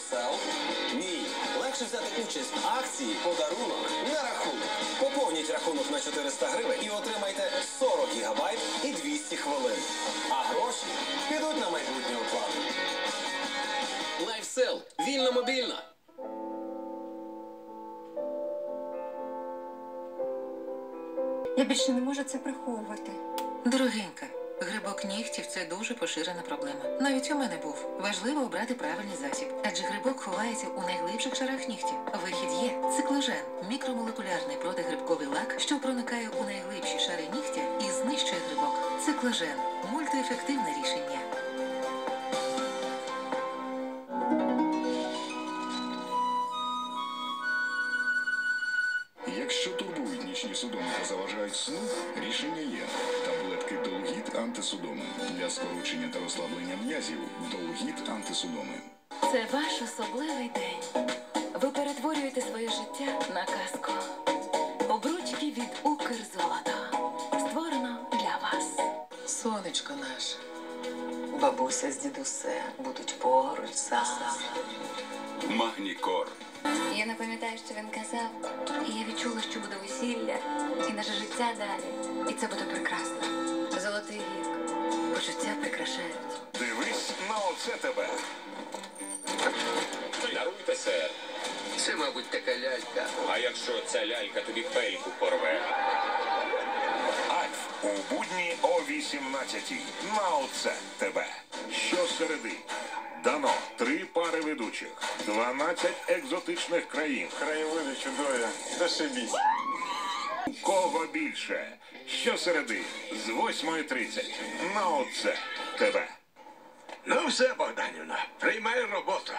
LifeSell? Ні. Легше взяти участь в акції подарунок на рахунок. Поповніть рахунок на 400 гривень і отримайте 40 гігабайт і 200 хвилин. А гроші підуть на майбутнє оплату. LifeSell. Вільно мобільно. Я більше не можу це приховувати. Дорогенька, грибок нігтів це дуже поширена проблема. Навіть у мене був. Важливо обрати правильний засіб, адже грибок ховається у найглибших шарах нігтів. Вихід є цикложен, мікромолекулярний протигрибковий лак, що проникає у найглибші шари нігтя і знищує грибок. Цикложен мультиефективне рішення. Якщо турбують нічні судоми та заважають сну, рішення є. Антисудоми для скорочення та розслаблення м'язів. Долгіт антисудоми. Це ваш особливий день. Ви перетворюєте своє життя на казку. Обручки від Укрзолото. Створено для вас. Сонечко наше. Бабуся з дідусем будуть поруч завжди. Магнікор. Я не пам'ятаю, що він казав. І я відчула, що буде весілля, і наше життя далі. І це буде прекрасно. Дивись тебе. Даруйте, сер. Це, мабуть, така лялька. А якщо ця лялька тобі пельку порве? Альф у будні о 18 На оце тебе. Щосереди. Дано три пари ведучих, 12 екзотичних країн. Краєвиди чудові. Зашибісь. Кого більше? Щосереди з 8.30. На оце тебе. Все, Богданівна, приймай роботу.